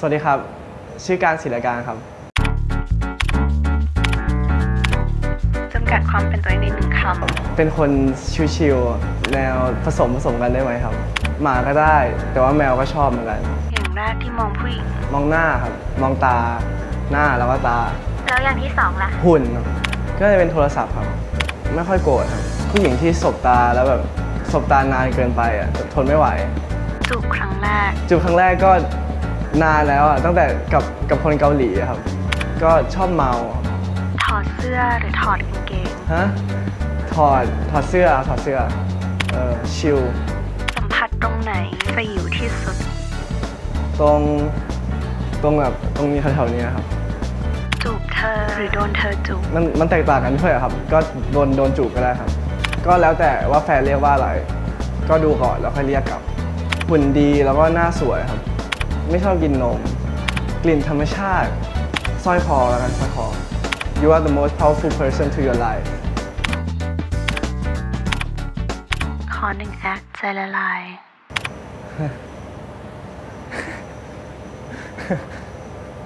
สวัสดีครับ ชื่อการศิลการครับจำกัดความเป็นตัวเองในหนึ่งคเป็นคนชิวๆแนวผสมผสมกันได้ไหมครับ หมาก็ได้ แต่ว่าแมวก็ชอบเหมือนกันำอย่างแรกที่มองผู้หญิงมองหน้าครับ มองตา หน้าแล้วก็ตา แล้วอย่างที่สองล่ะ หุ่นครับก็จะเป็นโทรศัพท์ครับ ไม่ค่อยโกรธครับ ผู้หญิงที่สบตาแล้วแบบสบตานานเกินไปอะทนไม่ไหว จูบครั้งแรก จูบครั้งแรกก็ นานแล้วอะตั้งแต่กับกับคนเกาหลีอะครับ ก็ชอบเมาครับถอดเสื้อหรือถอดกางเกงฮะถอดถอดเสื้อถอดเสื้อเออชิลสัมผัสตรงไหนไปอยู่ที่สุด ตรงตรงแบบตรงนี้แถวๆนี้ครับจูบเธอหรือโดนเธอจูบมันมันแตกต่างกันด้วยอะครับ ก็โดนโดนจูบก็ได้ครับ ก็แล้วแต่ว่าแฟนเรียกว่าอะไร ก็ดูก่อนแล้วค่อยเรียกกลับหุ่นดีแล้วก็หน้าสวยครับ ไม่ชอบกินนม กลิ่นธรรมชาติสร้อยคอแล้วกันสร้อยคอ You are the most powerful person to your life ขอหนึ่งแอคใจละลาย